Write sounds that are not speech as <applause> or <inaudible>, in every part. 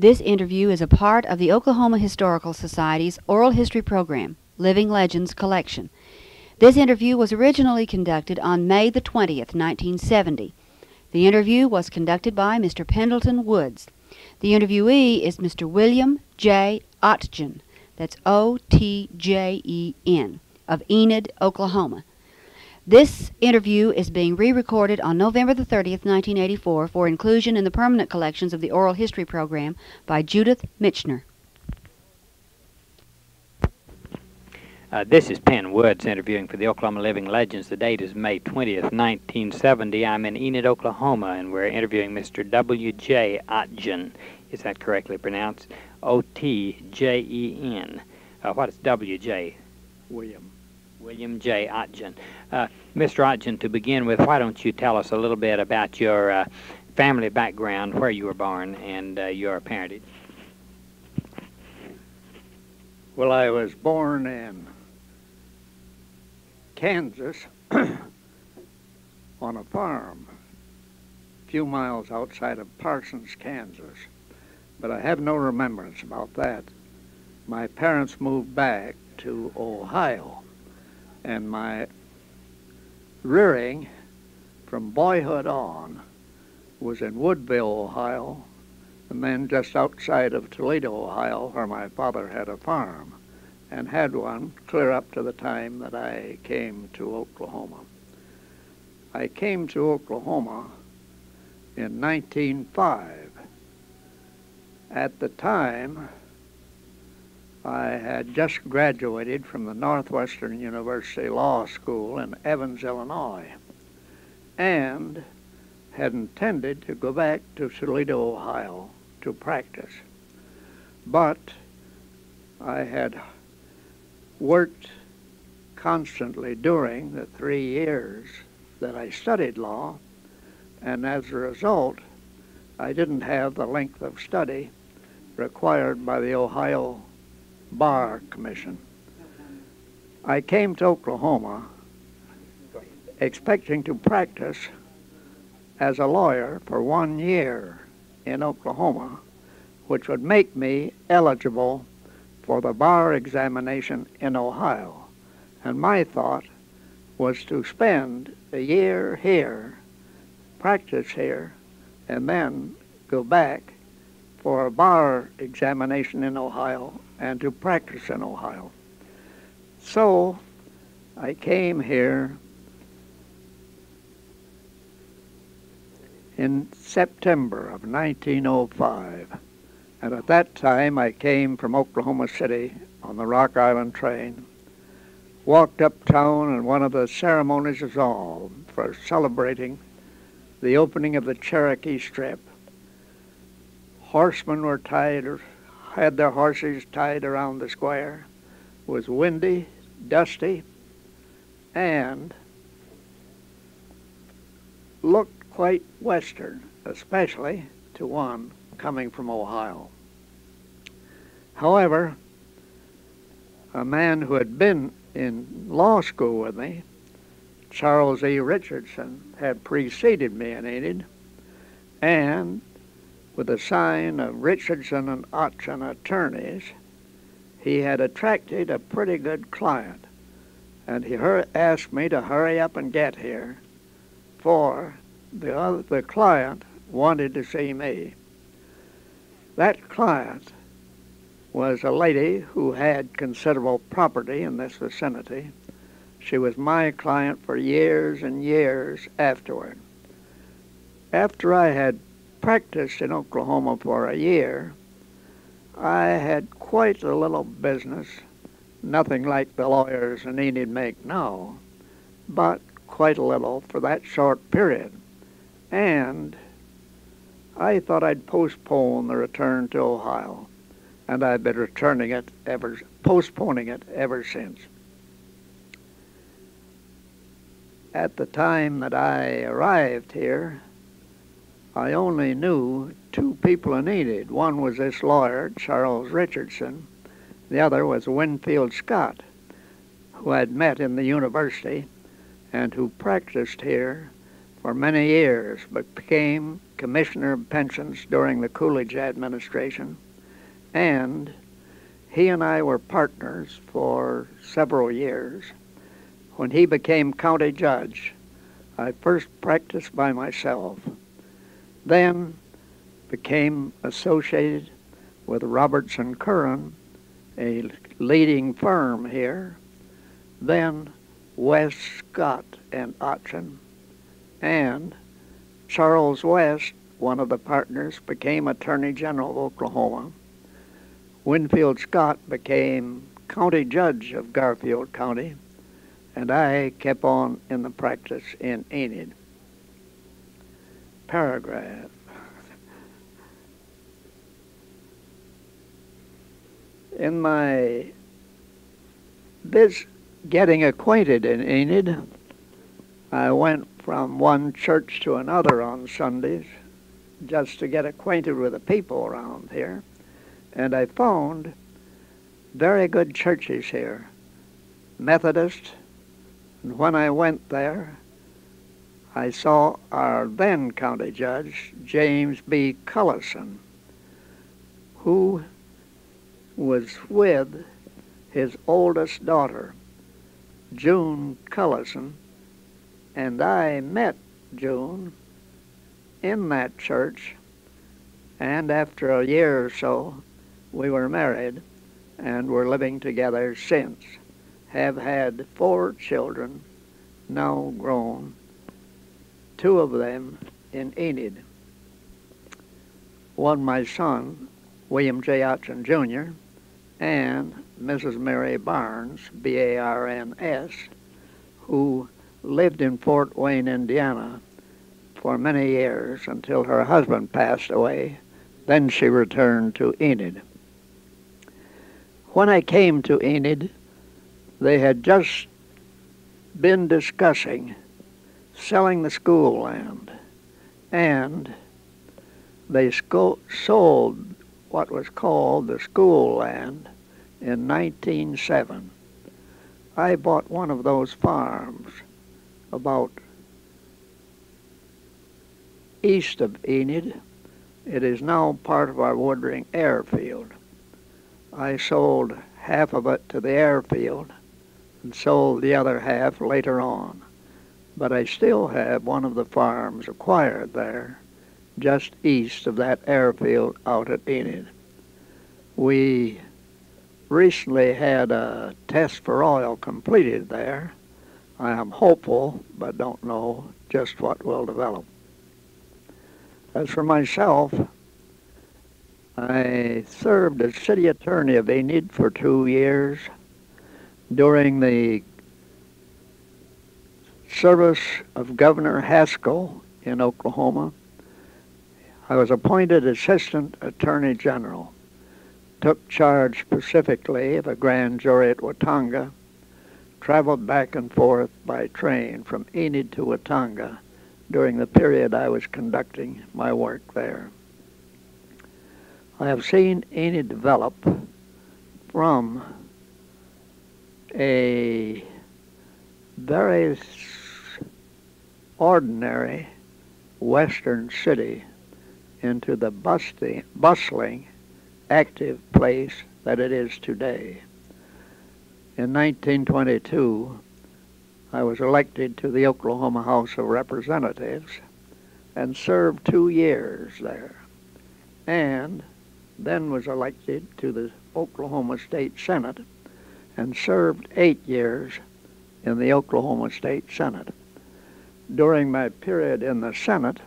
This interview is a part of the Oklahoma Historical Society's Oral History Program, Living Legends Collection. This interview was originally conducted on May the 20th, 1970. The interview was conducted by Mr. Pendleton Woods. The interviewee is Mr. William J. Otjen, that's O T J E N, of Enid, Oklahoma. This interview is being re recorded on November the 30th, 1984, for inclusion in the permanent collections of the Oral History Program by Judith Michener. Uh, this is Pen Woods interviewing for the Oklahoma Living Legends. The date is May 20th, 1970. I'm in Enid, Oklahoma, and we're interviewing Mr. W.J. Otjen. Is that correctly pronounced? O T J E N. Uh, what is W.J.? William. William J. Otjen. Uh, Mr. Otjen, to begin with, why don't you tell us a little bit about your uh, family background, where you were born, and uh, your parentage? Well, I was born in Kansas <clears throat> on a farm a few miles outside of Parsons, Kansas. But I have no remembrance about that. My parents moved back to Ohio, and my rearing from boyhood on was in Woodville, Ohio, and then just outside of Toledo, Ohio, where my father had a farm and had one clear up to the time that I came to Oklahoma. I came to Oklahoma in 1905. At the time, I had just graduated from the Northwestern University Law School in Evanston, Illinois, and had intended to go back to Toledo, Ohio to practice. But I had worked constantly during the three years that I studied law, and as a result, I didn't have the length of study required by the Ohio Bar Commission. I came to Oklahoma expecting to practice as a lawyer for one year in Oklahoma, which would make me eligible for the bar examination in Ohio. And my thought was to spend a year here, practice here, and then go back for a bar examination in Ohio and to practice in Ohio. So I came here in September of 1905. And at that time, I came from Oklahoma City on the Rock Island train, walked uptown, and one of the ceremonies was all for celebrating the opening of the Cherokee Strip. Horsemen were tied, had their horses tied around the square. It was windy, dusty, and looked quite western, especially to one coming from Ohio. However, a man who had been in law school with me, Charles E. Richardson, had preceded me in Enid, and with the sign of Richardson and Otjen attorneys, he had attracted a pretty good client, and he asked me to hurry up and get here, for the other, the client wanted to see me. That client was a lady who had considerable property in this vicinity. She was my client for years and years afterward. After I had practiced in Oklahoma for a year, I had quite a little business, nothing like the lawyers in Enid make now, but quite a little for that short period. And I thought I'd postpone the return to Ohio, and I've been returning it ever, postponing it ever since. At the time that I arrived here, I only knew two people in Enid. One was this lawyer, Charles Richardson. The other was Winfield Scott, who I'd met in the university and who practiced here for many years, but became Commissioner of Pensions during the Coolidge administration. And he and I were partners for several years. When he became county judge, I first practiced by myself, then became associated with Robertson Curran, a leading firm here, then West Scott and Otjen, and Charles West, one of the partners, became Attorney General of Oklahoma. Winfield Scott became county judge of Garfield County, and I kept on in the practice in Enid. Paragraph. In my this getting acquainted in Enid, I went from one church to another on Sundays just to get acquainted with the people around here. And I found very good churches here, Methodist. And when I went there, I saw our then county judge, James B. Cullison, who was with his oldest daughter, June Cullison, and I met June in that church, and after a year or so, we were married and were living together since. Have had four children, now grown, two of them in Enid. One, my son, William J. Otjen Jr., and Mrs. Mary Barnes, B A R N S, who lived in Fort Wayne, Indiana for many years until her husband passed away. Then she returned to Enid. When I came to Enid, they had just been discussing selling the school land, and they sold what was called the school land in 1907. I bought one of those farms about east of Enid. It is now part of our Woodring airfield. I sold half of it to the airfield and sold the other half later on. But I still have one of the farms acquired there just east of that airfield out at Enid. We recently had a test for oil completed there. I am hopeful, but don't know just what will develop. As for myself, I served as city attorney of Enid for two years during the service of Governor Haskell in Oklahoma. I was appointed Assistant Attorney General took charge specifically of a grand jury at Watonga, traveled back and forth by train from Enid to Watonga during the period I was conducting my work there. I have seen Enid develop from a very ordinary western city into the busty, bustling active place that it is today. In 1922, I was elected to the Oklahoma House of Representatives and served two years there, and then was elected to the Oklahoma State Senate and served eight years in the Oklahoma State Senate. During my period in the Senate,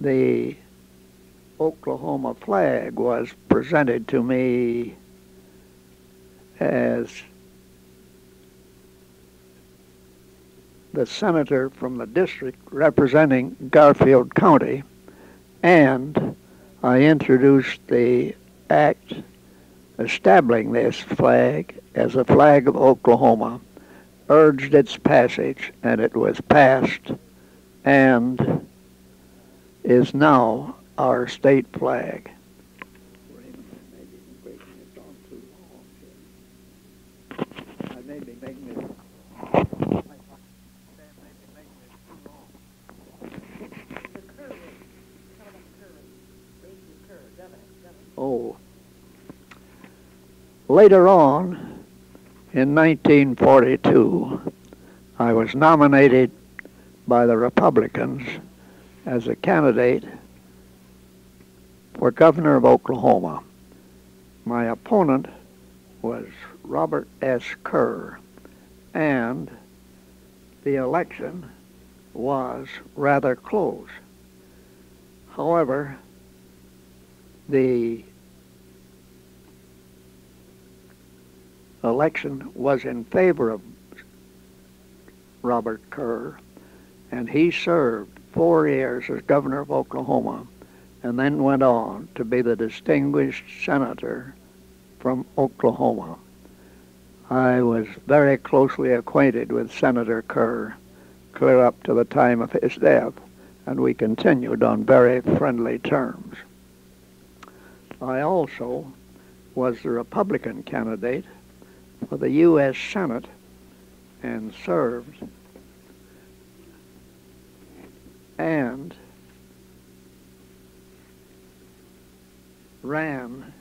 the Oklahoma flag was presented to me as the senator from the district representing Garfield County, and I introduced the act establishing this flag as a flag of Oklahoma, urged its passage, and it was passed and is now our state flag. Oh. Later on, in 1942, I was nominated by the Republicans as a candidate for governor of Oklahoma. My opponent was Robert S. Kerr, and the election was rather close. However, the election was in favor of Robert Kerr, and he served four years as governor of Oklahoma and then went on to be the distinguished senator from Oklahoma. I was very closely acquainted with Senator Kerr clear up to the time of his death, and we continued on very friendly terms. I also was the Republican candidate for the U.S. Senate and served and ran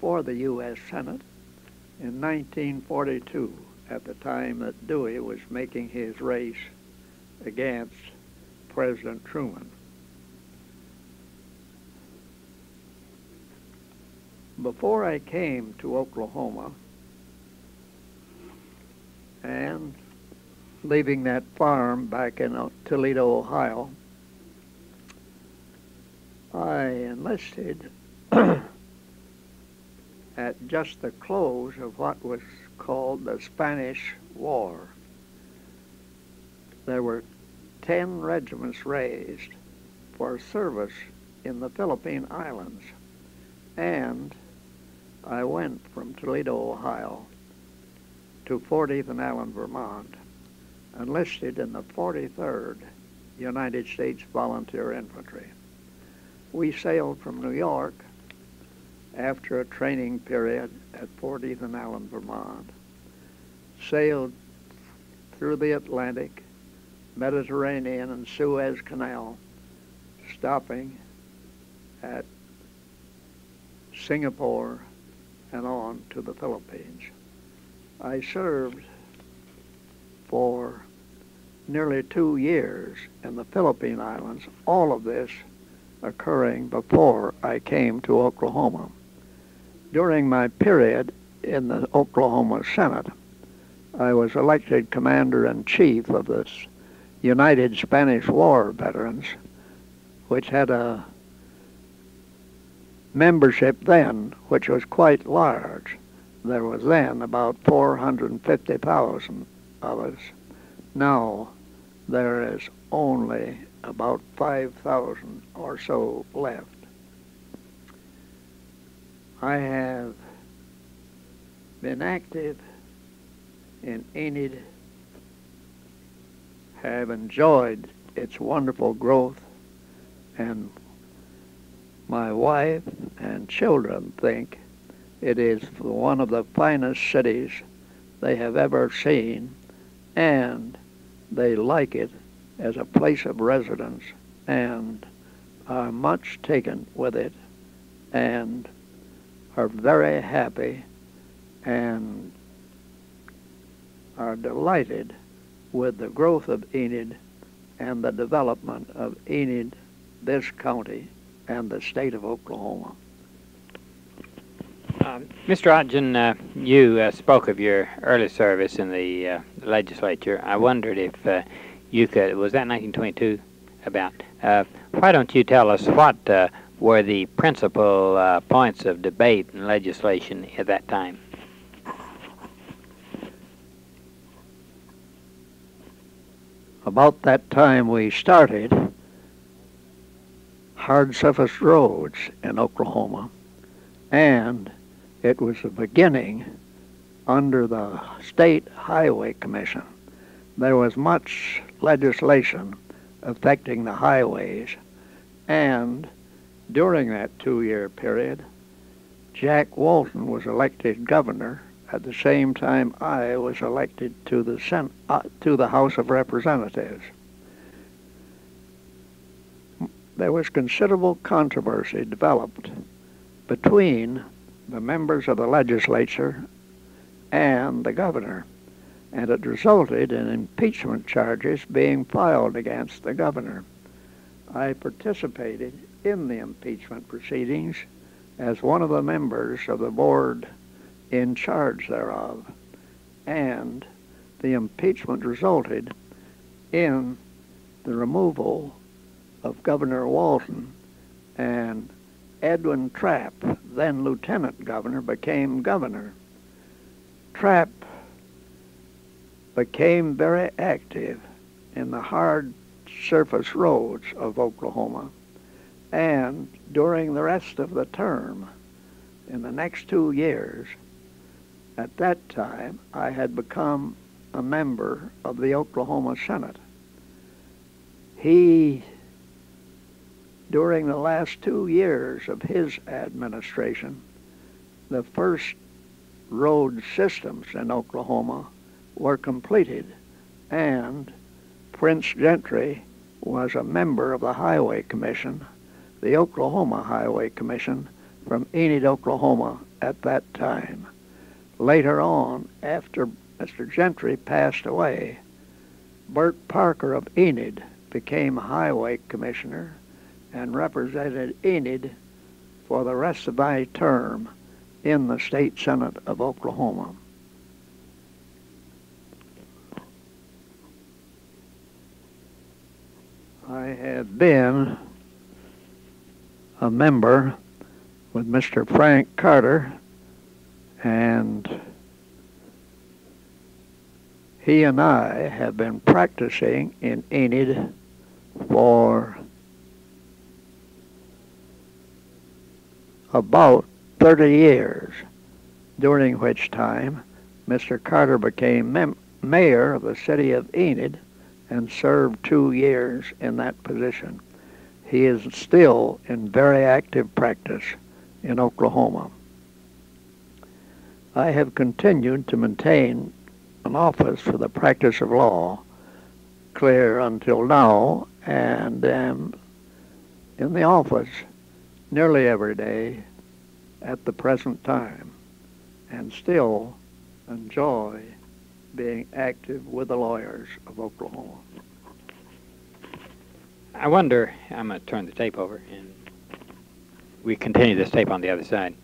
for the U.S. Senate in 1942 at the time that Dewey was making his race against President Truman. Before I came to Oklahoma and leaving that farm back in uh, Toledo, Ohio, I enlisted <clears throat> at just the close of what was called the Spanish War. There were 10 regiments raised for service in the Philippine Islands, and I went from Toledo, Ohio to Fort Ethan Allen, Vermont, enlisted in the 43rd United States Volunteer Infantry. We sailed from New York after a training period at Fort Ethan Allen, Vermont, sailed through the Atlantic, Mediterranean, and Suez Canal, stopping at Singapore and on to the Philippines. I served for nearly two years in the Philippine Islands, all of this occurring before I came to Oklahoma during my period in the Oklahoma Senate, I was elected commander-in-chief of the United Spanish War Veterans, which had a membership then which was quite large. There was then about 450,000 of us. Now there is only about 5,000 or so left. I have been active in Enid, have enjoyed its wonderful growth, and my wife and children think it is one of the finest cities they have ever seen, and they like it as a place of residence and are much taken with it and are very happy and are delighted with the growth of Enid and the development of Enid, this county, and the state of Oklahoma. Uh, Mr. Otjen, uh, you uh, spoke of your early service in the uh, legislature. I wondered if uh, you could, was that 1922 about? Uh, why don't you tell us what were the principal uh, points of debate and legislation at that time? About that time we started hard surface roads in Oklahoma, and it was the beginning under the State Highway Commission. There was much legislation affecting the highways, and during that two-year period, Jack Walton was elected governor at the same time I was elected to the Sen- uh, to the House of Representatives. There was considerable controversy developed between the members of the legislature and the governor, and it resulted in impeachment charges being filed against the governor. I participated in the impeachment proceedings as one of the members of the board in charge thereof, and the impeachment resulted in the removal of Governor Walton and Edwin Trapp, then lieutenant governor, became governor. Trapp became very active in the hard surface roads of Oklahoma. And during the rest of the term, in the next two years, at that time, I had become a member of the Oklahoma Senate. He, during the last two years of his administration, the first road systems in Oklahoma were completed, and Prince Gentry was a member of the Highway Commission, the Oklahoma Highway Commission, from Enid, Oklahoma at that time. Later on, after Mr. Gentry passed away, Bert Parker of Enid became Highway Commissioner and represented Enid for the rest of my term in the State Senate of Oklahoma. I had been a member with Mr. Frank Carter, and he and I have been practicing in Enid for about 30 years, during which time Mr. Carter became mayor of the city of Enid and served two years in that position. He is still in very active practice in Oklahoma. I have continued to maintain an office for the practice of law clear until now and am in the office nearly every day at the present time and still enjoy being active with the lawyers of Oklahoma. I wonder, I'm going to turn the tape over and we continue this tape on the other side.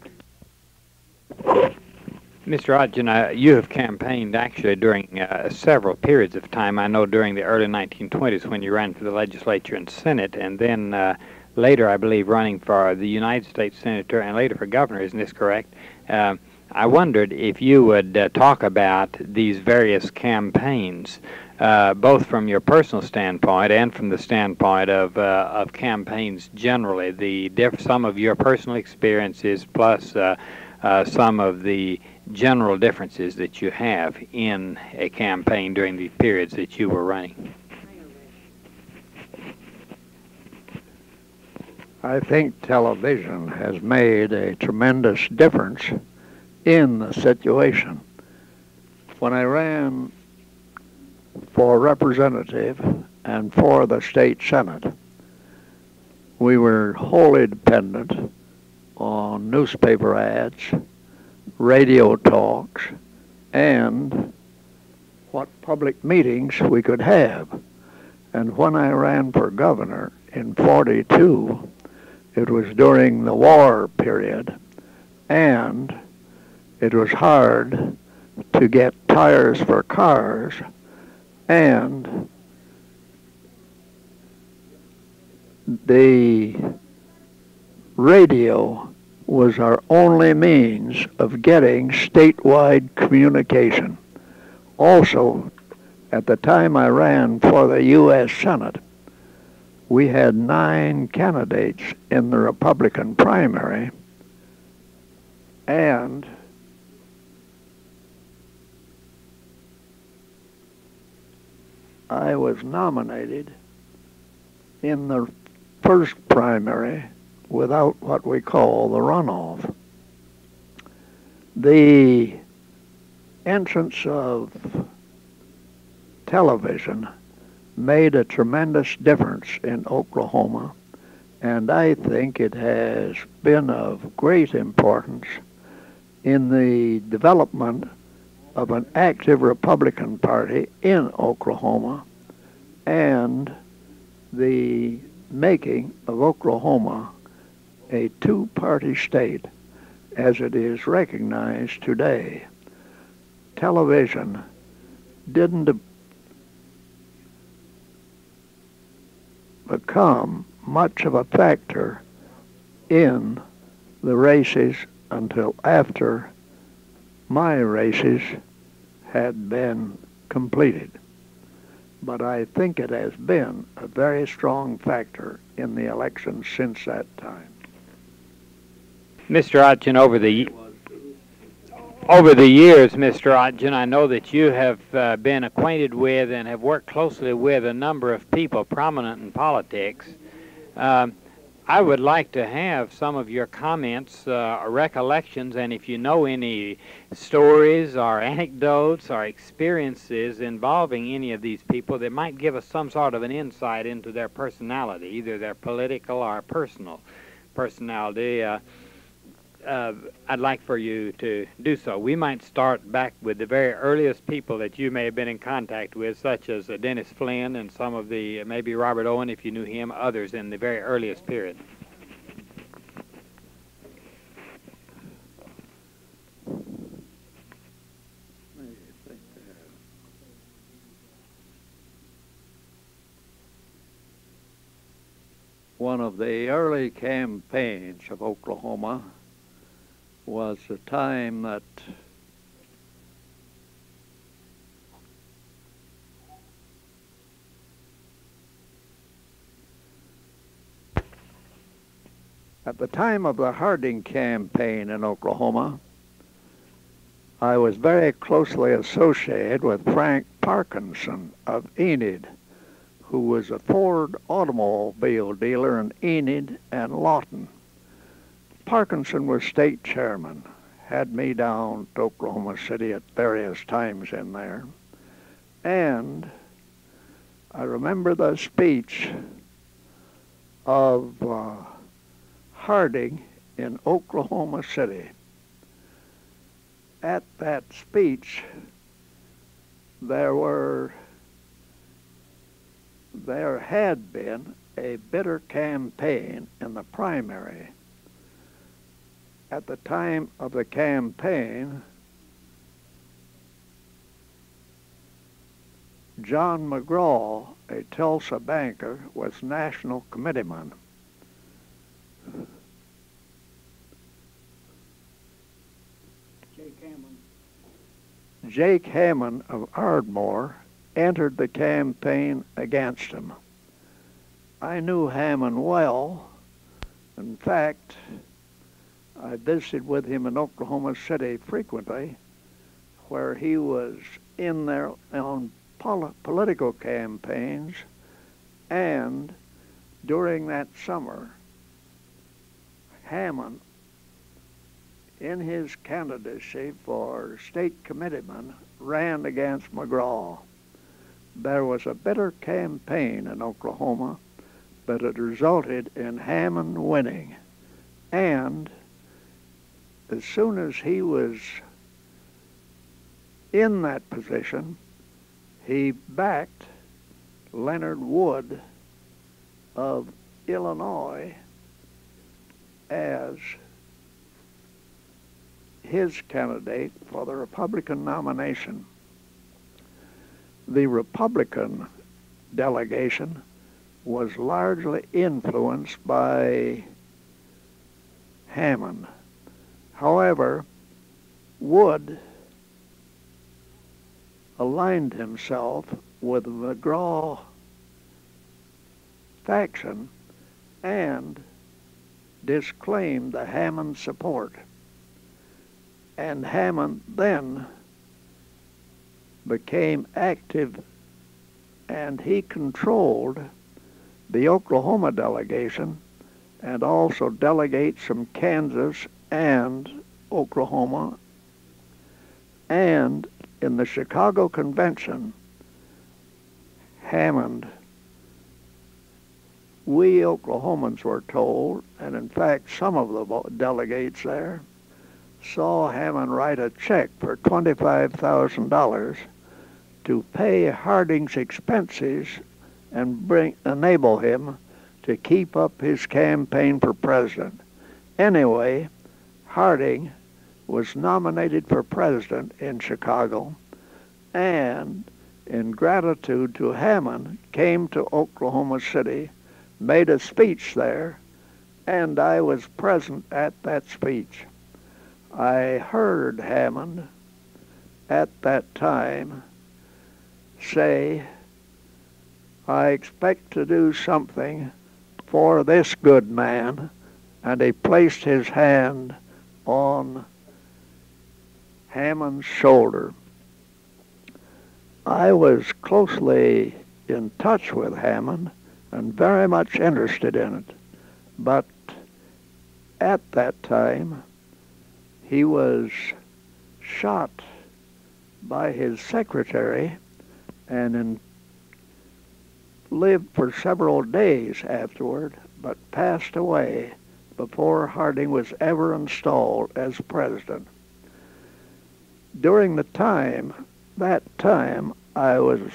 Mr. Otjen, uh, you have campaigned actually during uh, several periods of time. I know during the early 1920s when you ran for the legislature and Senate, and then uh, later, I believe, running for the United States Senator and later for governor. Isn't this correct? Uh, I wondered if you would uh, talk about these various campaigns, uh, both from your personal standpoint and from the standpoint of of campaigns generally. The diff- some of your personal experiences plus some of the general differences that you have in a campaign during the periods that you were running? I think television has made a tremendous difference in the situation. When I ran for representative and for the state senate, we were wholly dependent on newspaper ads radio talks, and what public meetings we could have. And when I ran for governor in 42, it was during the war period, and it was hard to get tires for cars, and the radio was our only means of getting statewide communication. Also, at the time I ran for the U.S. Senate, we had nine candidates in the Republican primary, and I was nominated in the first primary without what we call the runoff. The entrance of television made a tremendous difference in Oklahoma, and I think it has been of great importance in the development of an active Republican Party in Oklahoma and the making of Oklahoma a two party state as it is recognized today. Television didn't become much of a factor in the races until after my races had been completed. But I think it has been a very strong factor in the election since that time. Mr. Otjen, over the over the years, Mr. Otjen, I know that you have uh, been acquainted with and have worked closely with a number of people prominent in politics. Um, I would like to have some of your comments uh, recollections, and if you know any stories or anecdotes or experiences involving any of these people that might give us some sort of an insight into their personality, either their political or personal personality. Uh, uh, I'd like for you to do so. We might start back with the very earliest people that you may have been in contact with, such as uh, Dennis Flynn and some of the, maybe Robert Owen, if you knew him, others in the very earliest period. One of the early campaigns of Oklahoma was the time that At the time of the Harding campaign in Oklahoma, I was very closely associated with Frank Parkinson of Enid, who was a Ford automobile dealer in Enid and Lawton. Parkinson was state chairman, had me down to Oklahoma City at various times in there. And I remember the speech of uh, Harding in Oklahoma City. At that speech, there were there had been a bitter campaign in the primary at the time of the campaign, John McGraw, a Tulsa banker, was national committeeman. Jake Hamon. Jake Hamon of Ardmore entered the campaign against him. I knew Hamon well. In fact, I visited with him in Oklahoma City frequently, where he was in there on pol- political campaigns, and during that summer, Hamon, in his candidacy for state committeeman, ran against McGraw. There was a bitter campaign in Oklahoma, but it resulted in Hamon winning. And as soon as he was in that position, he backed Leonard Wood of Illinois as his candidate for the Republican nomination. The Republican delegation was largely influenced by Hamon. However, Wood aligned himself with the McGraw faction and disclaimed the Hamon support. And Hamon then became active and he controlled the Oklahoma delegation and also delegates from Kansas and Oklahoma. And in the Chicago Convention, Hamon, we Oklahomans were told, and in fact some of the delegates there, saw Hamon write a check for $25,000 to pay Harding's expenses and bring enable him to keep up his campaign for president. Anyway, Harding was nominated for president in Chicago and in gratitude to Hamon came to Oklahoma City, made a speech there, and I was present at that speech. I heard Hamon at that time say, I expect to do something for this good man, and he placed his hand on Hamon's shoulder. I was closely in touch with Hamon and very much interested in it. But at that time, he was shot by his secretary and in, lived for several days afterward, but passed away before Harding was ever installed as president. During the time that time I was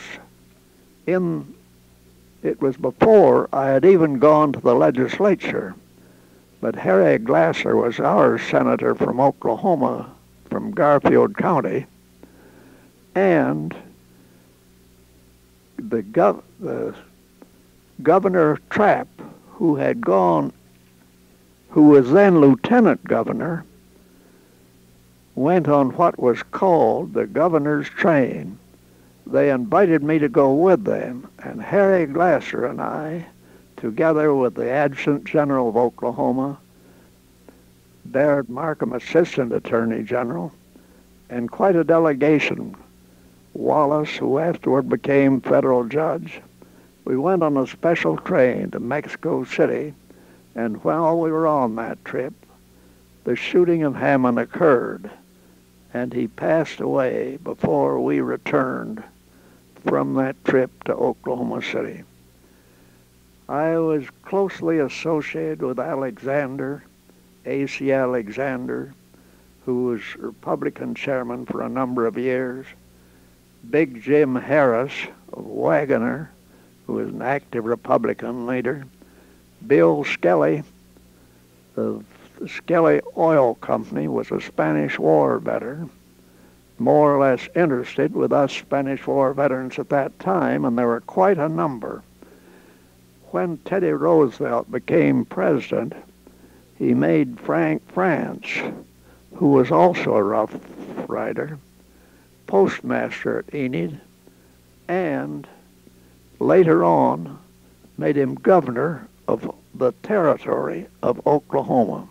in, it was before I had even gone to the legislature. But Harry Glasser was our senator from Oklahoma, from Garfield County, and the, gov- the Governor Trapp, who had gone, who was then lieutenant governor, went on what was called the governor's train. They invited me to go with them, and Harry Glasser and I, together with the Adjutant General of Oklahoma, Baird Markham, Assistant Attorney General, and quite a delegation, Wallace, who afterward became federal judge, we went on a special train to Mexico City, and while we were on that trip, the shooting of Hamon occurred and he passed away before we returned from that trip to Oklahoma City. I was closely associated with Alexander, A.C. Alexander, who was Republican chairman for a number of years, Big Jim Harris of Wagoner, who was an active Republican leader, Bill Skelly of the Skelly Oil Company was a Spanish War veteran, more or less interested with us Spanish War veterans at that time, and there were quite a number. When Teddy Roosevelt became president, he made Frank Frantz, who was also a Rough Rider, postmaster at Enid, and later on made him governor of the territory of Oklahoma.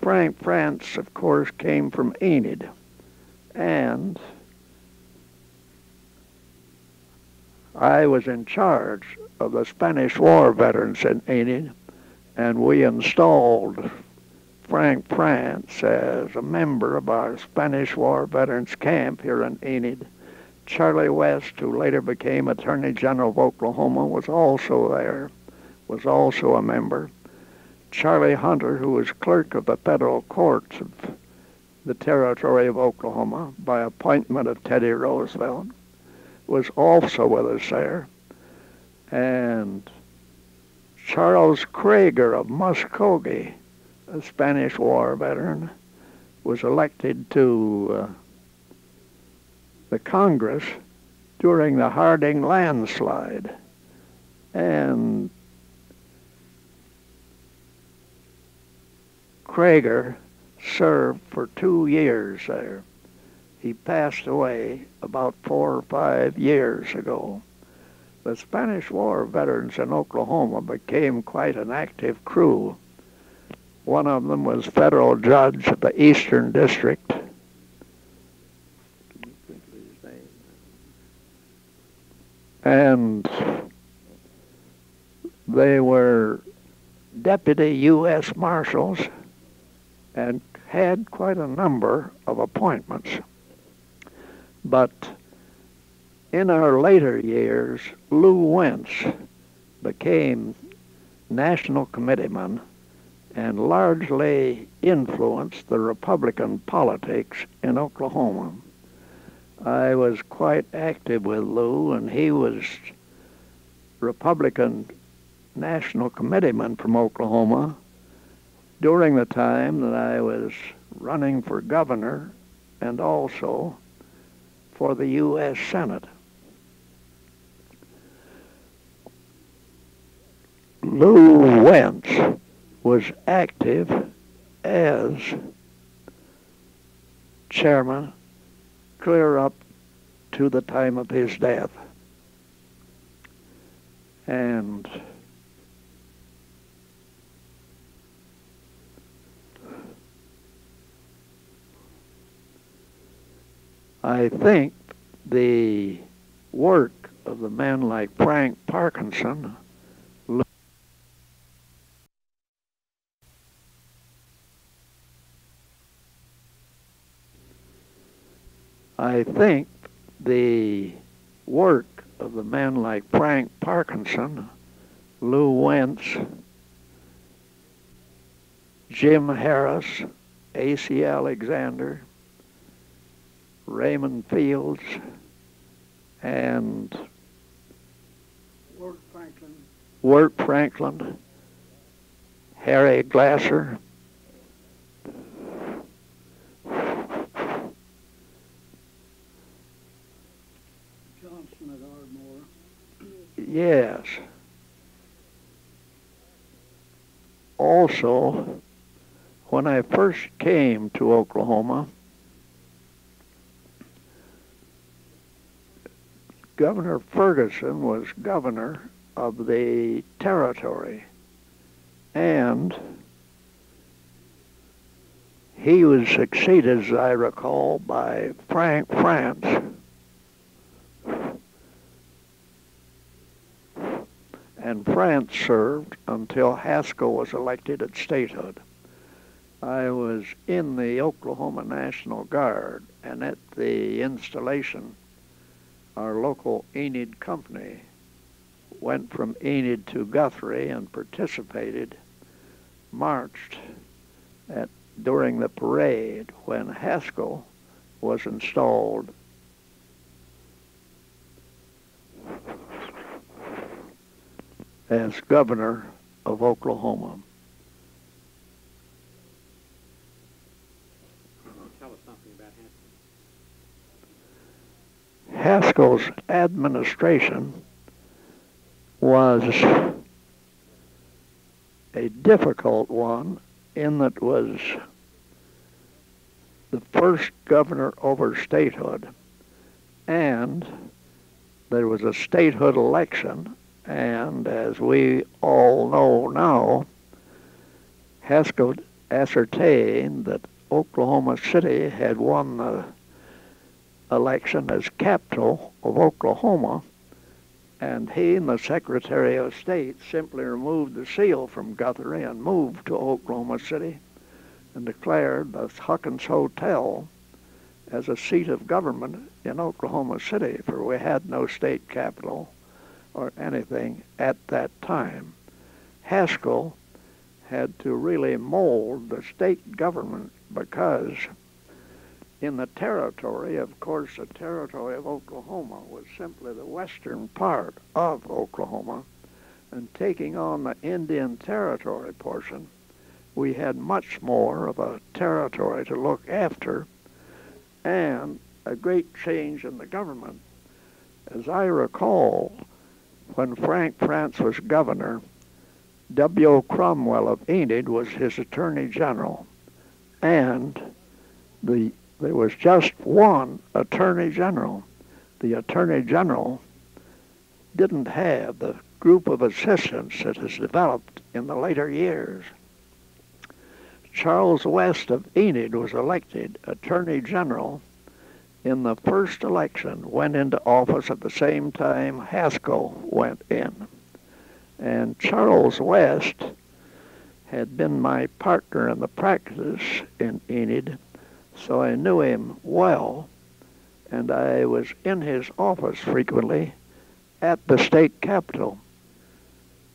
Frank Frantz, of course, came from Enid. And I was in charge of the Spanish War veterans in Enid, and we installed Frank Frantz as a member of our Spanish War veterans camp here in Enid. Charlie West, who later became Attorney General of Oklahoma, was also there, was also a member. Charlie Hunter, who was clerk of the federal courts of the territory of Oklahoma by appointment of Teddy Roosevelt, was also with us there. And Charles Crager of Muskogee, a Spanish War veteran, was elected to uh, the Congress during the Harding landslide. And Crager served for two years there. He passed away about four or five years ago. The Spanish War veterans in Oklahoma became quite an active crew. One of them was federal judge of the Eastern District. And they were deputy U.S. Marshals and had quite a number of appointments. But in our later years, Lew Wentz became national committeeman and largely influenced the Republican politics in Oklahoma. I was quite active with Lew, and he was Republican National Committeeman from Oklahoma during the time that I was running for governor and also for the U.S. Senate. Lew Wentz was active as chairman clear up to the time of his death. And I think the work of the men like Frank Parkinson I think the work of the men like Frank Parkinson, Lew Wentz, Jim Harris, A.C. Alexander, Raymond Fields, and Wirt Franklin, Wirt Franklin, Harry Glasser, Johnson at Ardmore, Yes. Also, when I first came to Oklahoma, Governor Ferguson was governor of the territory, and he was succeeded, as I recall, by Frank Frantz. and Frantz served until Haskell was elected at statehood. I was in the Oklahoma National Guard, and at the installation, our local Enid company went from Enid to Guthrie and participated, marched at during the parade when Haskell was installed as governor of Oklahoma. Tell us something about Haskell's administration was a difficult one in that it was the first governor over statehood and there was a statehood election and as we all know now Haskell ascertained that Oklahoma City had won the election as capital of Oklahoma, and he and the Secretary of State simply removed the seal from Guthrie and moved to Oklahoma City and declared the Huckins Hotel as a seat of government in Oklahoma City, for we had no state capital or anything at that time. Haskell had to really mold the state government because in the territory, of course, the territory of Oklahoma was simply the western part of Oklahoma. And taking on the Indian Territory portion, we had much more of a territory to look after and a great change in the government. As I recall, when Frank Frantz was governor, W. Cromwell of Enid was his attorney general. And the, there was just one attorney general. The attorney general didn't have the group of assistants that has developed in the later years. Charles West of Enid was elected attorney general in the first election, went into office at the same time Haskell went in. And Charles West had been my partner in the practice in Enid, so I knew him well, and I was in his office frequently at the state capitol.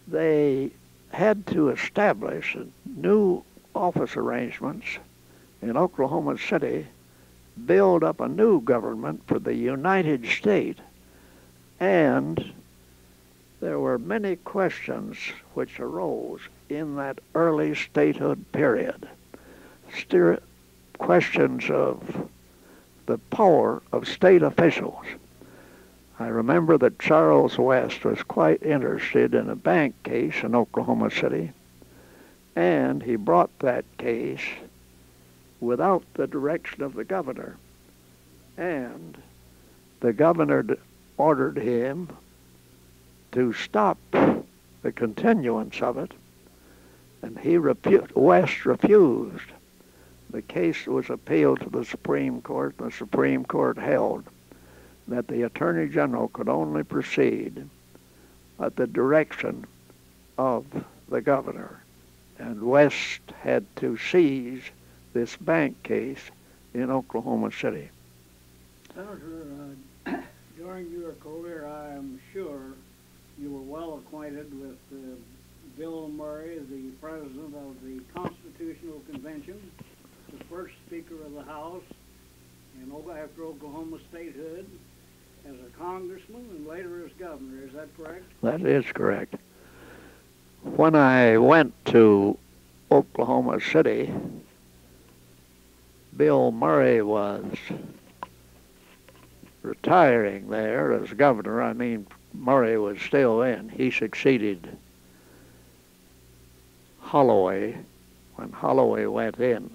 They had to establish new office arrangements in Oklahoma City build up a new government for the United States. And there were many questions which arose in that early statehood period. Steer, questions of the power of state officials. I remember that Charles West was quite interested in a bank case in Oklahoma City, and he brought that case without the direction of the governor. And the governor ordered him to stop the continuance of it, and he refu- West refused. The case was appealed to the Supreme Court, and the Supreme Court held that the Attorney General could only proceed at the direction of the governor. And West had to seize this bank case in Oklahoma City. Senator, uh, <coughs> during your career, I am sure you were well acquainted with uh, Bill Murray, the president of the Constitutional Convention, the first Speaker of the House, and after Oklahoma statehood, as a congressman and later as governor. Is that correct? That is correct. When I went to Oklahoma City, Bill Murray was retiring there as governor. I mean, Murray was still in. He succeeded Holloway when Holloway went in.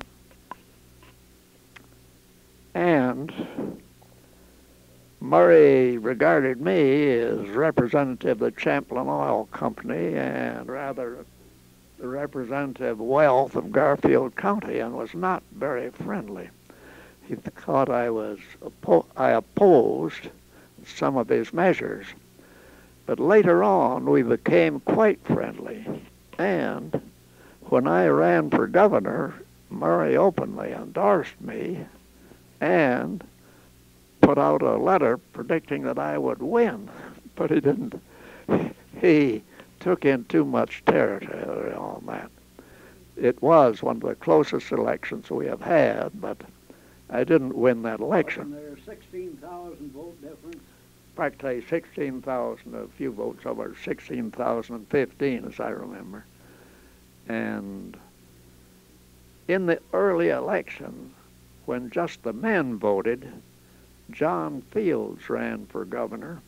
And Murray regarded me as representative of the Champlin Oil Company and rather the representative wealth of Garfield County and was not very friendly. He thought I was I opposed some of his measures. But later on, we became quite friendly. And when I ran for governor, Murray openly endorsed me and put out a letter predicting that I would win. But he didn't. He took in too much territory on that. It was one of the closest elections we have had, but I didn't win that election. There 16,000 vote difference. Practically 16,000, a few votes over 16,015, as I remember. And in the early election, when just the men voted, John Fields ran for governor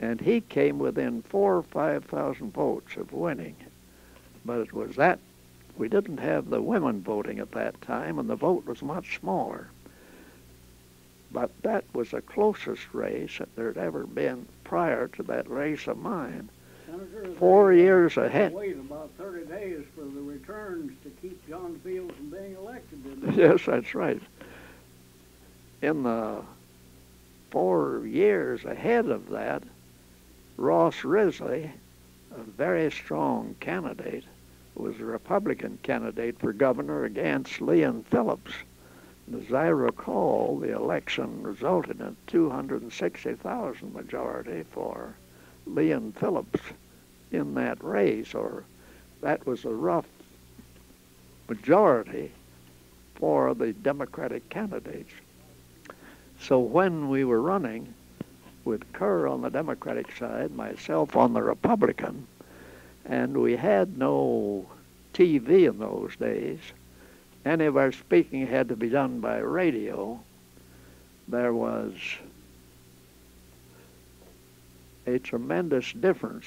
and he came within four or five thousand votes of winning. But it was that we didn't have the women voting at that time, and the vote was much smaller. But that was the closest race that there had ever been prior to that race of mine. Senator, Four years ahead. Wait about 30 days for the returns to keep John Fields from being elected, <laughs> Yes, that's right. In the four years ahead of that, Ross Rizley, a very strong candidate, was a Republican candidate for governor against Leon Phillips. As I recall, the election resulted in a 260,000 majority for Leon Phillips in that race, or that was a rough majority for the Democratic candidates. So when we were running, with Kerr on the Democratic side, myself on the Republican, and we had no TV in those days. Any of our speaking had to be done by radio. There was a tremendous difference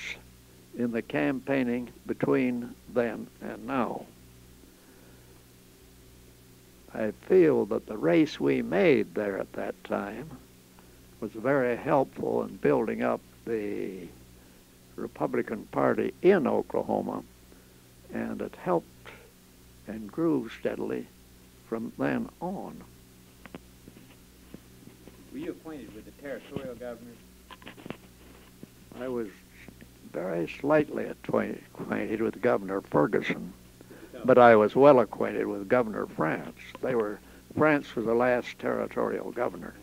in the campaigning between then and now. I feel that the race we made there at that time was very helpful in building up the Republican Party in Oklahoma, and it helped and grew steadily from then on. Were you acquainted with the territorial governors? I was very slightly acquainted with Governor Ferguson, but I was well acquainted with Governor Frantz. They were Frantz was the last territorial governor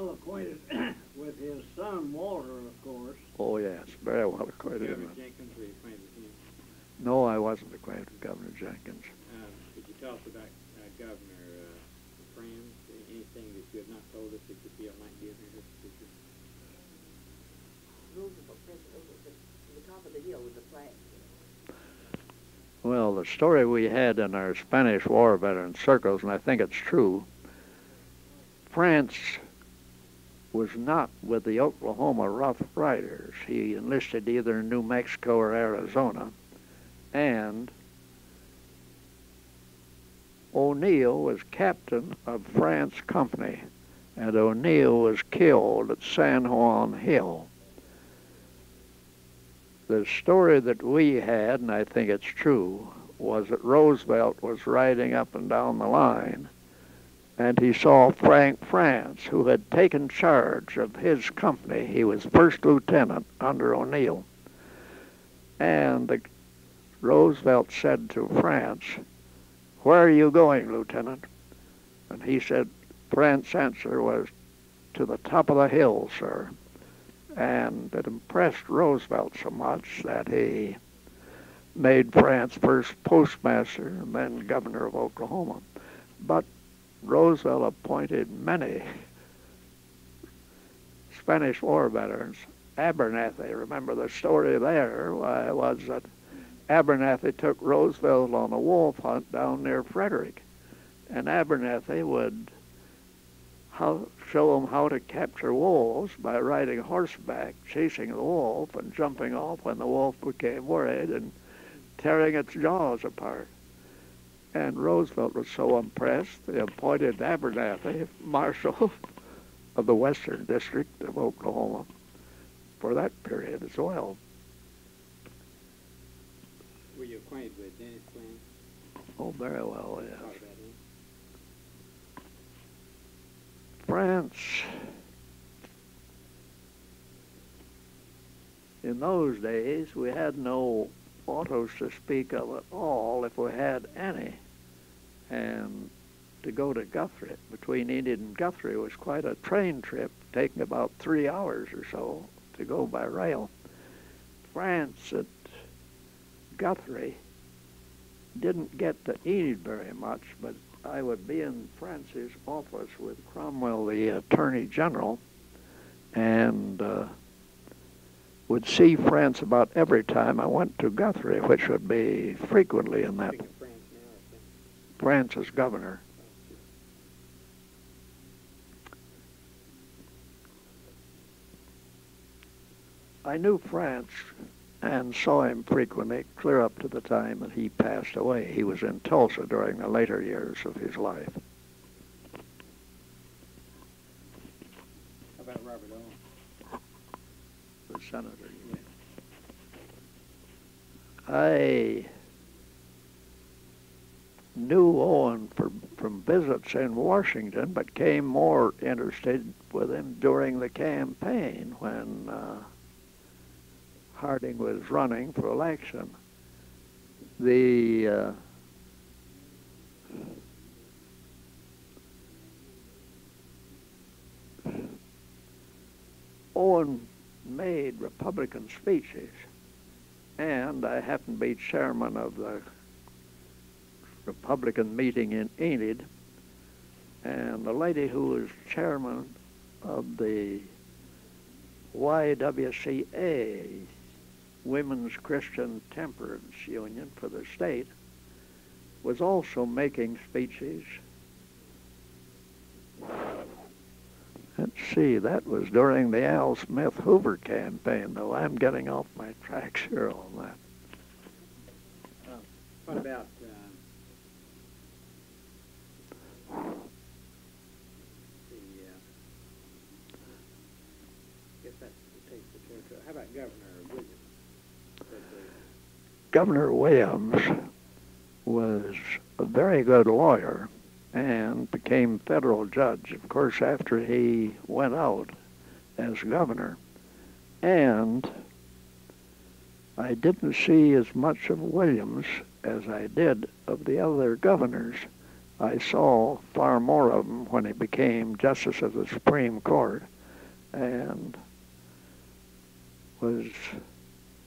well acquainted <coughs> with his son Walter, of course. Oh yes, very well acquainted. Jeremy Jenkins, were you acquainted with him? No, I wasn't acquainted with Governor Jenkins. Um, could you tell us about uh, Governor uh, Frantz? Anything that you have not told us that you feel might be of interest to you? Roosevelt, President Roosevelt, the top of the hill with the flag. Well, the story we had in our Spanish War veteran circles, and I think it's true, Frantz was not with the Oklahoma Rough Riders. He enlisted either in New Mexico or Arizona. And O'Neill was captain of Frantz Company, and O'Neill was killed at San Juan Hill. The story that we had, and I think it's true, was that Roosevelt was riding up and down the line and he saw Frank Frantz, who had taken charge of his company. He was first lieutenant under O'Neill. And the, Roosevelt said to Frantz, Where are you going, Lieutenant? And he said, Frantz's answer was, To the top of the hill, sir. And it impressed Roosevelt so much that he made Frantz first postmaster and then governor of Oklahoma. But Roosevelt appointed many Spanish War veterans. Abernathy, remember the story there was that Abernathy took Roosevelt on a wolf hunt down near Frederick, and Abernathy would how, show them how to capture wolves by riding horseback, chasing the wolf, and jumping off when the wolf became worried and tearing its jaws apart. And Roosevelt was so impressed, he appointed Abernathy <laughs> marshal of the Western District of Oklahoma for that period as well. Were you acquainted with Dennis Flynn? Oh, very well, Thought Frantz, in those days, we had no autos to speak of at all, if we had any. And to go to Guthrie, between Enid and Guthrie, was quite a train trip, taking about three hours or so to go by rail. Frantz at Guthrie didn't get to Enid very much, but I would be in Frantz's office with Cromwell, the Attorney General, and uh, would see Frantz about every time I went to Guthrie, which would be frequently in that Speaking of Frantz now, or something? Frantz as governor. I knew Frantz and saw him frequently, clear up to the time that he passed away. He was in Tulsa during the later years of his life. How about Robert Owen? the senator. I knew Owen for, from visits in Washington, but came more interested with him during the campaign when uh, Harding was running for election. The uh, Owen made Republican speeches, and I happened to be chairman of the Republican meeting in Enid, and the lady who was chairman of the YWCA, Women's Christian Temperance Union for the state, was also making speeches. Let's see, that was during the Al Smith Hoover campaign, though I'm getting off my tracks here on that. What about, uh, the, uh, guess that takes the territory. How about Governor Williams? That the- Governor Williams was a very good lawyer and became federal judge, of course, after he went out as governor. And I didn't see as much of Williams as I did of the other governors. I saw far more of him when he became Justice of the Supreme Court and was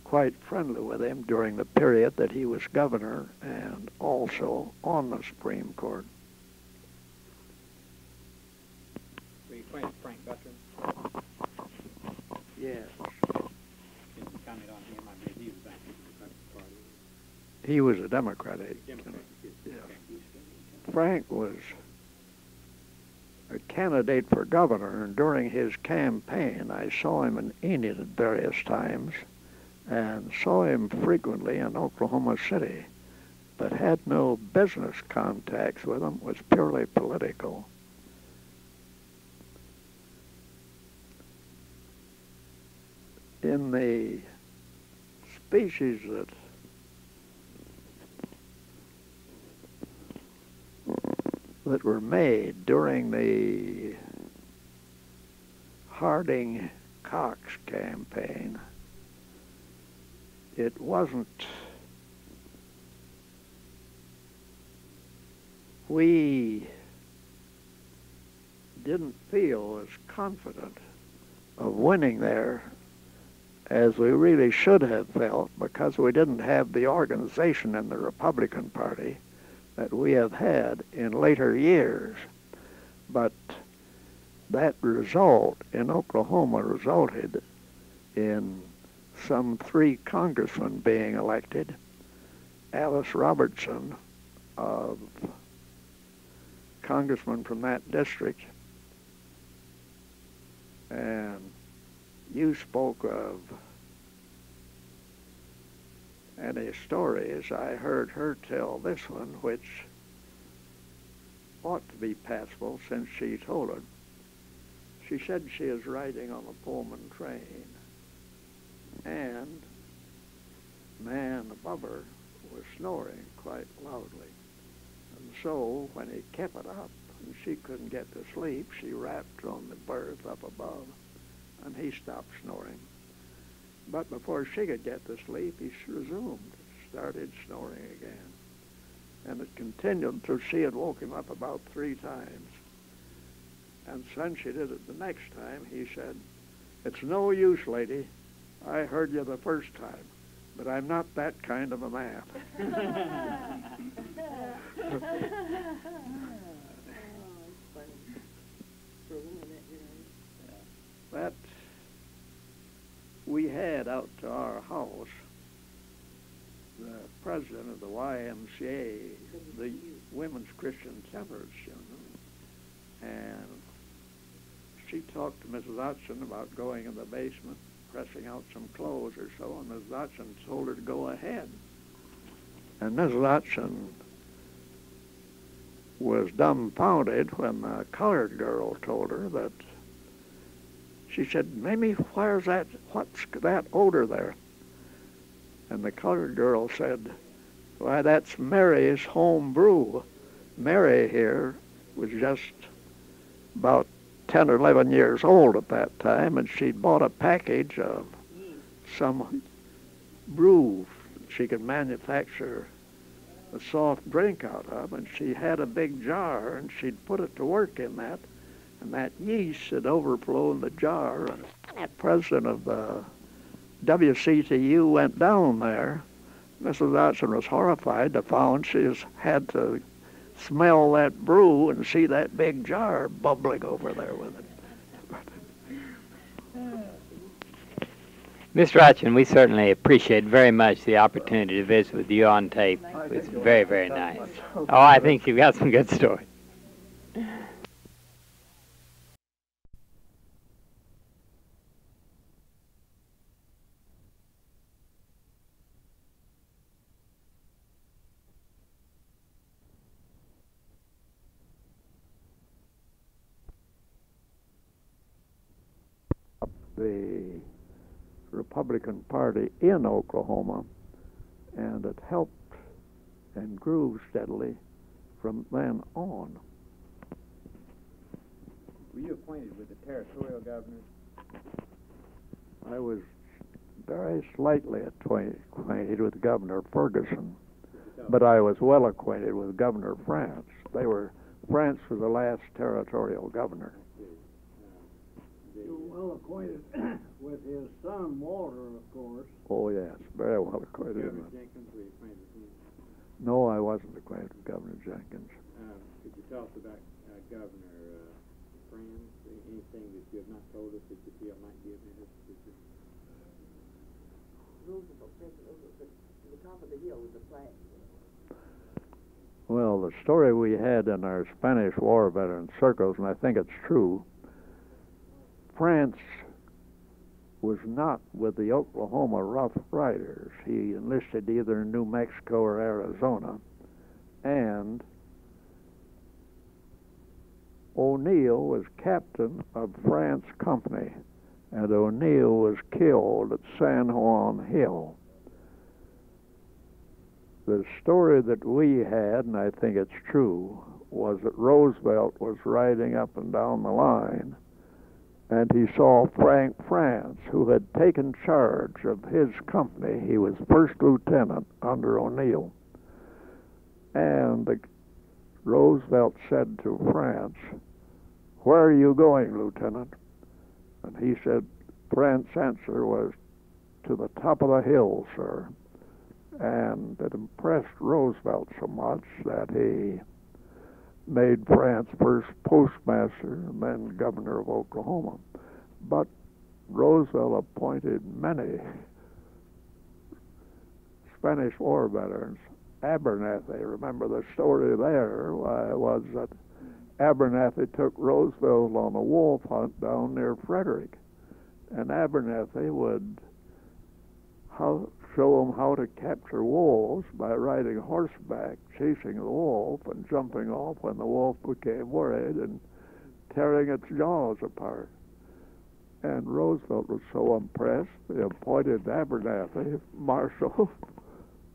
quite friendly with him during the period that he was governor and also on the Supreme Court. Were you Frank Buttram? Yes. Can you comment on him? I believe he was back in the Democratic Party. He was a Democratic. Eh? Democratic. Yes. Frank was a candidate for governor, and during his campaign, I saw him in Enid at various times and saw him frequently in Oklahoma City, but had no business contacts with him, was purely political. In the speeches that that were made during the Harding Cox campaign, it wasn't. We didn't feel as confident of winning there as we really should have felt because we didn't have the organization in the Republican Party that we have had in later years. But that result in Oklahoma resulted in some three congressmen being elected. Alice Robertson, of congressman from that district, and you spoke of any stories. I heard her tell this one, which ought to be passable since she told it. She said she is riding on a Pullman train, and man above her was snoring quite loudly. And so when he kept it up and she couldn't get to sleep, she rapped on the berth up above, and he stopped snoring. But before she could get to sleep, he resumed, started snoring again. And it continued until she had woke him up about three times. And when she did it the next time, he said, It's no use, lady. I heard you the first time, but I'm not that kind of a man. that we had out to our house the president of the YMCA, the Women's Christian Temperance Union, and she talked to Mrs. Hodgson about going in the basement, pressing out some clothes or so, and Mrs. Hodgson told her to go ahead. And Mrs. Hodgson was dumbfounded when the colored girl told her that she said, Mamie, where's that, what's that odor there? And the colored girl said, why, that's Mary's home brew. Mary here was just about 10 or 11 years old at that time, and she'd bought a package of some brew she could manufacture a soft drink out of, and she had a big jar, and she'd put it to work in that, and that yeast had overflowed the jar, and the president of the WCTU went down there. Mrs. Hodgson was horrified to find she had to smell that brew and see that big jar bubbling over there with it. Mr. Otjen, we certainly appreciate very much the opportunity to visit with you on tape. It's very, very nice. Oh, I think you've got some good stories. the Republican Party in Oklahoma, and it helped and grew steadily from then on. Were you acquainted with the territorial governors? I was very slightly acquainted with Governor Ferguson, but I was well acquainted with Governor Frantz. They were Frantz was the last territorial governor. You're well acquainted <clears throat> with his son Walter, of course. Oh, yes, very well acquainted. Governor Jenkins, were you acquainted with him? No, I wasn't acquainted with Governor Jenkins. Um, could you tell us about uh, Governor uh, Frantz? Anything that you have not told us that you feel might be of interest? Is it- Roosevelt, President Roosevelt, at the top of the hill with the flag. Well, the story we had in our Spanish War veteran circles, and I think it's true, Frantz was not with the Oklahoma Rough Riders. He enlisted either in New Mexico or Arizona. And O'Neill was captain of Frantz Company, and O'Neill was killed at San Juan Hill the story that we had, and I think it's true, was that Roosevelt was riding up and down the line, and he saw Frank Frantz, who had taken charge of his company. He was first lieutenant under O'Neill. And the, Roosevelt said to Frantz, Where are you going, Lieutenant? And he said, Frantz's answer was, To the top of the hill, sir and it impressed Roosevelt so much that he made Frantz first postmaster and then governor of Oklahoma. But Roosevelt appointed many Spanish War veterans. Abernathy, remember the story there was that Abernathy took Roosevelt on a wolf hunt down near Frederick, and Abernathy would how, show him how to capture wolves by riding horseback, chasing the wolf, and jumping off when the wolf became worried and tearing its jaws apart. And Roosevelt was so impressed, he appointed Abernathy marshal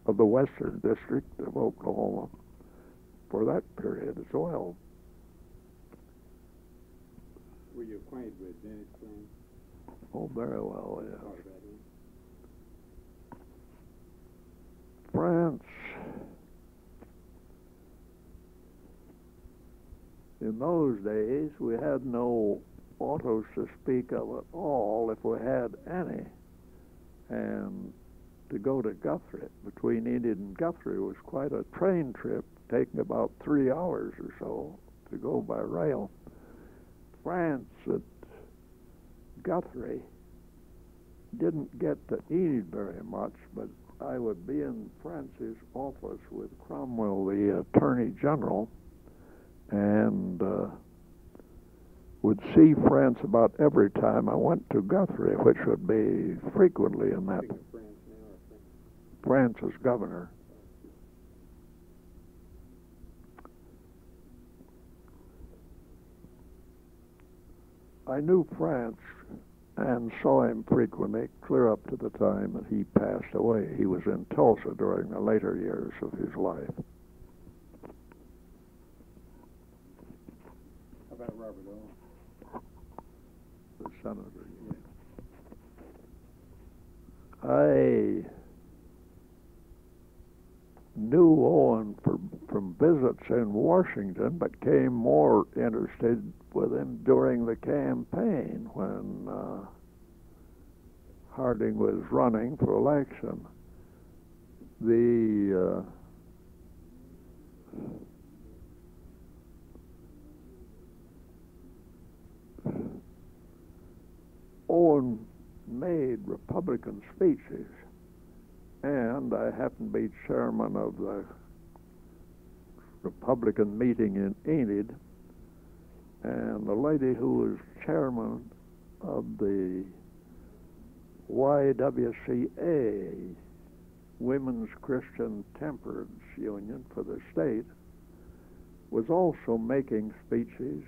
of the Western District of Oklahoma for that period as well. Were you acquainted with Dennis Franz? Oh, very well, yes. Thought about him? Frantz. In those days, we had no autos to speak of at all, if we had any. And to go to Guthrie, between Enid and Guthrie, was quite a train trip, taking about three hours or so to go by rail. Frantz at Guthrie didn't get to Enid very much, but I would be in Frantz's office with Cromwell, the Attorney General, and uh, would see Frantz about every time I went to Guthrie, which would be frequently in that Frantz? Frantz's governor. I knew Frantz and saw him frequently, clear up to the time that he passed away. He was in Tulsa during the later years of his life. Robert the senator. I knew Owen for, from visits in Washington, but came more interested with him during the campaign when uh, Harding was running for election. The uh, Owen made Republican speeches, and I happened to be chairman of the Republican meeting in Enid, and the lady who was chairman of the YWCA, Women's Christian Temperance Union for the state, was also making speeches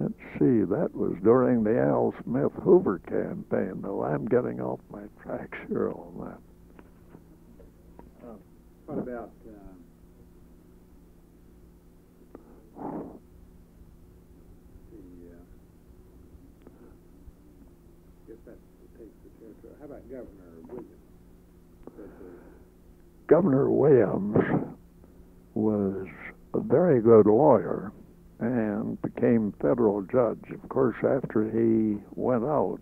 Let's see, that was during the Al Smith Hoover campaign, though I'm getting off my tracks here on that. What about um, the? Uh, guess that takes the territory. How about Governor Williams? Uh, Governor Williams was a very good lawyer, and became federal judge, of course, after he went out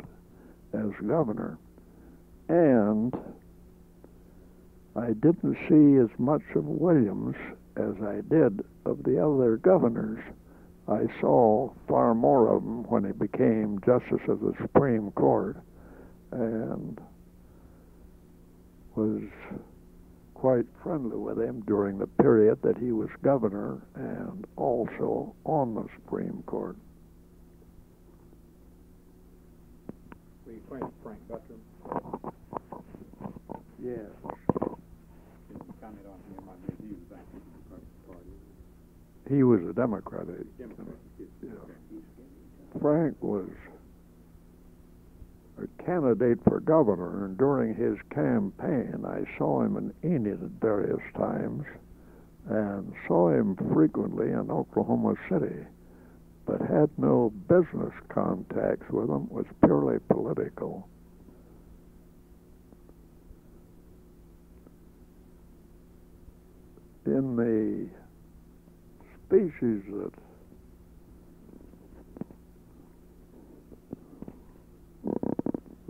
as governor. And I didn't see as much of Williams as I did of the other governors. I saw far more of him when he became Justice of the Supreme Court and was quite friendly with him during the period that he was governor and also on the Supreme Court. Were you friends with Frank Buttram? Yes. Comment on him? He was active in the Republican Party. He was a Democratic. Democrat. Yeah. Frank was candidate for governor, and during his campaign, I saw him in Enid at various times and saw him frequently in Oklahoma City, but had no business contacts with him, was purely political. In the species that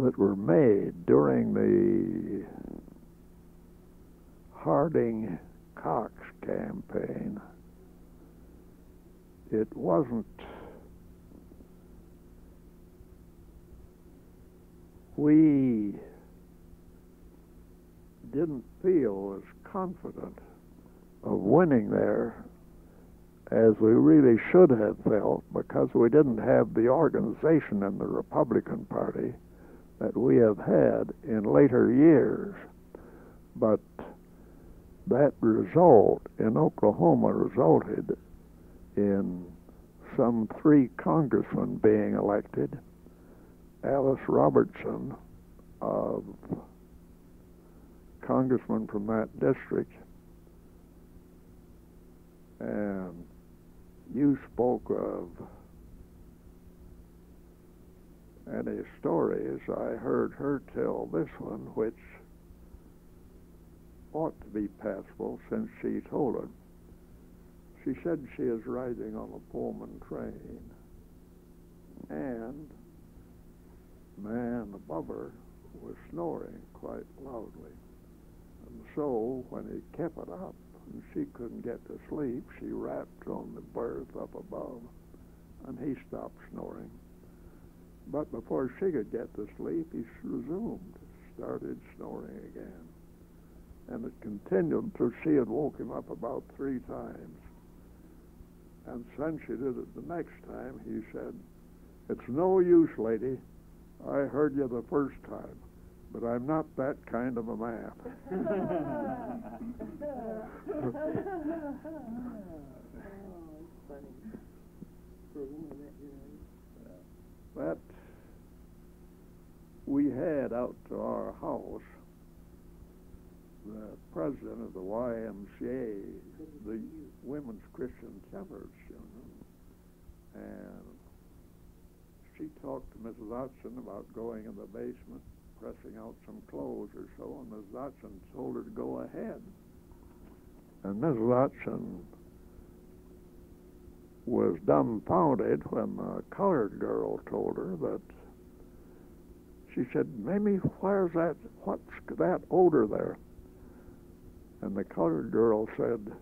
that were made during the Harding Cox campaign, it wasn't we didn't feel as confident of winning there as we really should have felt because we didn't have the organization in the Republican Party that we have had in later years. But that result in Oklahoma resulted in some three congressmen being elected. Alice Robertson, of congressman from that district, and you spoke of any stories. I heard her tell this one, which ought to be passable since she told it. She said she is riding on a Pullman train, and man above her was snoring quite loudly. And so when he kept it up and she couldn't get to sleep, she rapped on the berth up above, and he stopped snoring. But before she could get to sleep, he resumed, started snoring again. And it continued until she had woke him up about three times. And since she did it the next time, he said, It's no use, lady. I heard you the first time, but I'm not that kind of a man. <laughs> <laughs> that out to our house the president of the YMCA, the Women's Christian Temperance Union, and she talked to Mrs. Hudson about going in the basement, pressing out some clothes or so, and Mrs. Hudson told her to go ahead. And Mrs. Hudson was dumbfounded when the colored girl told her that she said, Mamie, where's that, what's that odor there? And the colored girl said,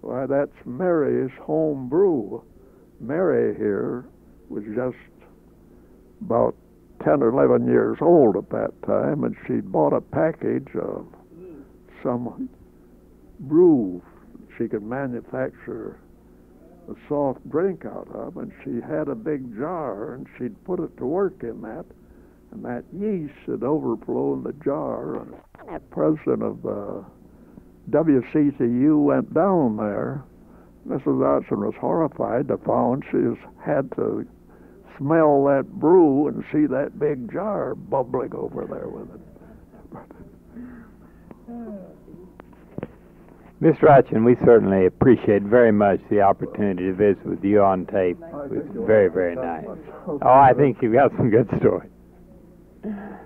Why, that's Mary's home brew. Mary here was just about 10 or 11 years old at that time, and she'd bought a package of some brew she could manufacture a soft drink out of, and she had a big jar, and she'd put it to work in that, and that yeast had overflowed the jar. And the president of uh, the WCTU went down there. Mrs. Hudson was horrified to find she had to smell that brew and see that big jar bubbling over there with it. Mr. Otjen, we certainly appreciate very much the opportunity to visit with you on tape. It was very, very nice. Oh, I think you've got some good stories. Yeah. <sighs> <sighs>